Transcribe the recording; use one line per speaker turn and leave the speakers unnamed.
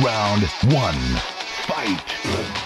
Round one. Fight.